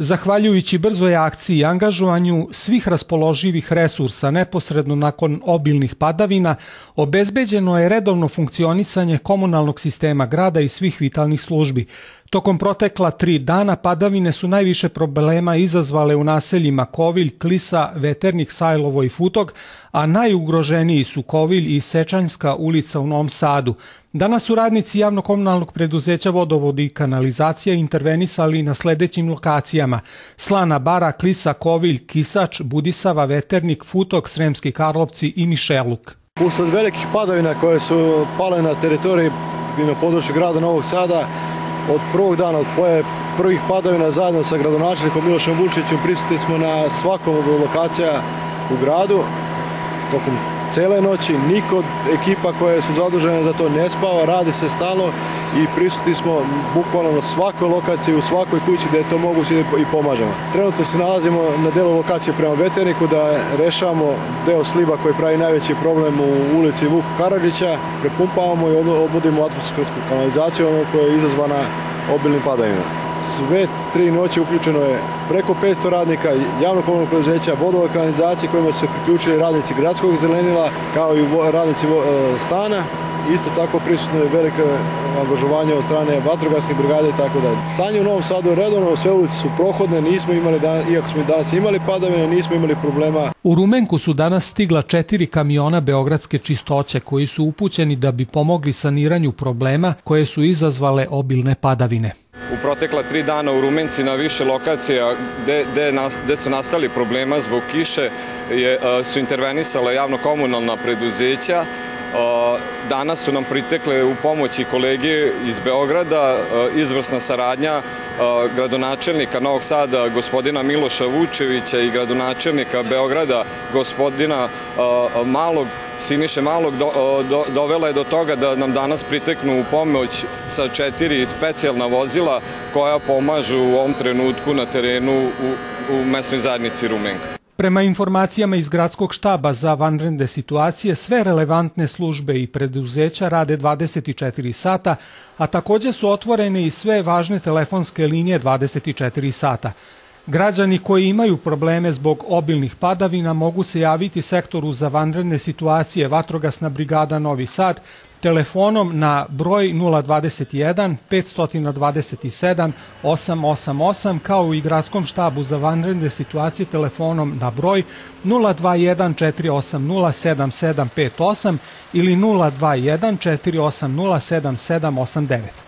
Zahvaljujući brzoj akciji i angažovanju svih raspoloživih resursa neposredno nakon obilnih padavina, obezbeđeno je redovno funkcionisanje komunalnog sistema grada i svih vitalnih službi. Tokom protekla tri dana padavine su najviše problema izazvale u naseljima Kovilj, Klisa, Veternik, Sajlovo i Futog, a najugroženiji su Kovilj i Sečanjska ulica u Novom Sadu. Danas su radnici javno-komunalnog preduzeća vodovod i kanalizacija intervenisali na sledećim lokacijama. Slana Bara, Klisa, Kovilj, Kisač, Budisava, Veternik, Futog, Sremski Karlovci i Mišeluk. Usled velikih padavina koje su pale na teritoriji i na području grada Novog Sada, od prvog dana, od poje prvih padavina zajedno sa gradonačelnikom Milošem Vučićem prisutni smo na svakom od lokacija u gradu tokom cele noći, niko ekipa koje su zadužene za to ne spava, radi se stalno i prisutni smo bukvalno na svakoj lokaciji, u svakoj kući gde je to moguće i pomažemo. Trenutno se nalazimo na delu lokacije prema Veterniku da rešavamo deo sliva koji pravi najveći problem u ulici Vuku Karadžića, prepumpavamo i odvodimo atmosfersku kanalizaciju ono koja je izazvana obilnim padavima sve tri noći uključeno je preko 500 radnika javno komunalnog preduzeća, vodove kanalizacije kojima su se priključili radnici gradskog zelenila kao i radnici e, stana. Isto tako prisutno je veliko angažovanje od strane vatrogasnih brigade i tako dalje. Stanje u Novom Sadu je redovno, sve ulice su prohodne, nismo imali, dan, iako smo i danas imali padavine, nismo imali problema. U Rumenku su danas stigla četiri kamiona Beogradske čistoće koji su upućeni da bi pomogli saniranju problema koje su izazvale obilne padavine u protekla tri dana u Rumenci na više lokacija gde, nas, su nastali problema zbog kiše je, su intervenisala javno-komunalna preduzeća. Danas su nam pritekle u pomoći kolege iz Beograda, izvrsna saradnja gradonačelnika Novog Sada gospodina Miloša Vučevića i gradonačelnika Beograda gospodina Malog Siniše Malog do, do, dovela je do toga da nam danas priteknu u pomoć sa četiri specijalna vozila koja pomažu u ovom trenutku na terenu u, u mesnoj zajednici Rumenka. Prema informacijama iz gradskog štaba za vanredne situacije, sve relevantne službe i preduzeća rade 24 sata, a takođe su otvorene i sve važne telefonske linije 24 sata. Građani koji imaju probleme zbog obilnih padavina mogu se javiti sektoru za vanredne situacije Vatrogasna brigada Novi Sad telefonom na broj 021 527 888 kao i gradskom štabu za vanredne situacije telefonom na broj 021 480 7758 ili 021 480 7789.